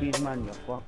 beat my new ball